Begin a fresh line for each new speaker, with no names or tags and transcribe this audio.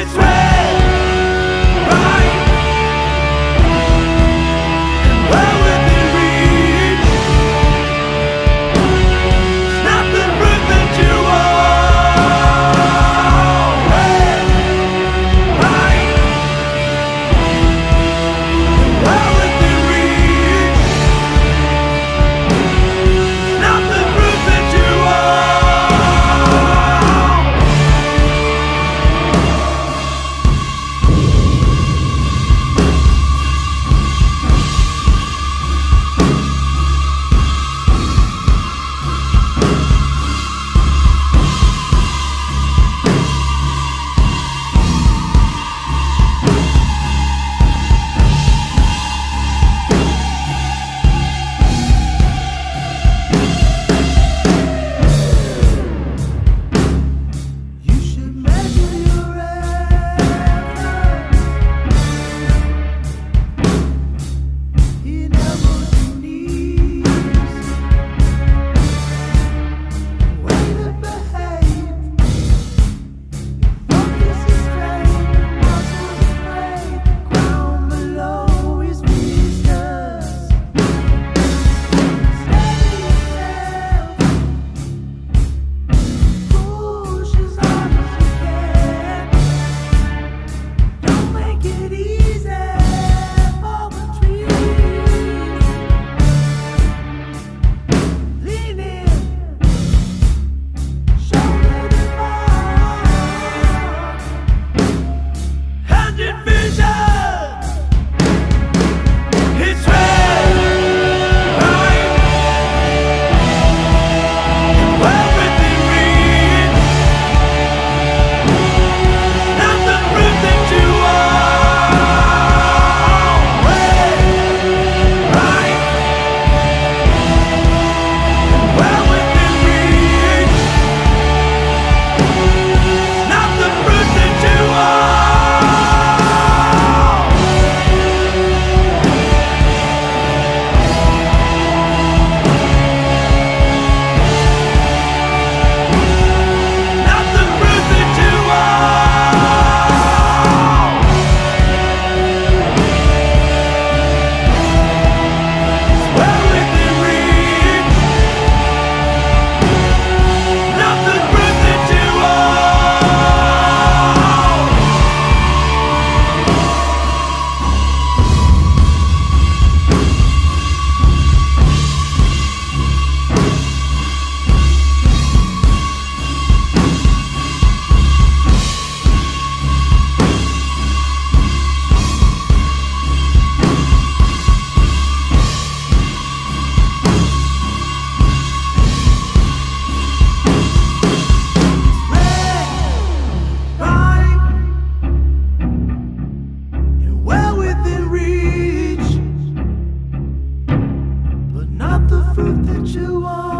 its way. the fruit that you are.